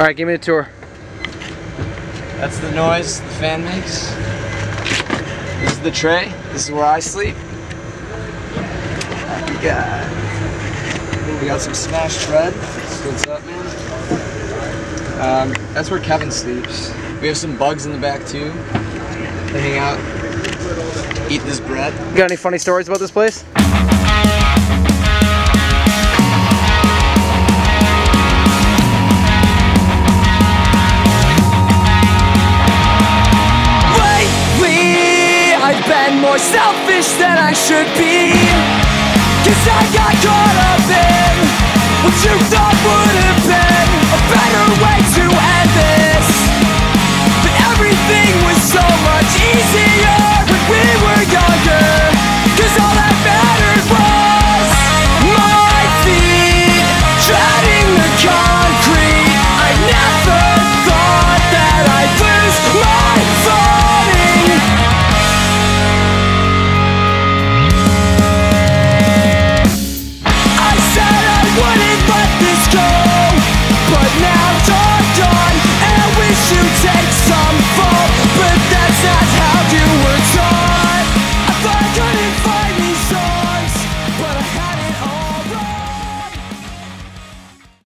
All right, give me a tour. That's the noise the fan makes. This is the tray. This is where I sleep. We got, we got some smashed bread. What's up, man? Um, that's where Kevin sleeps. We have some bugs in the back too. They hang out, eat this bread. You got any funny stories about this place? I've been more selfish than I should be. Cause I got caught up in what you thought would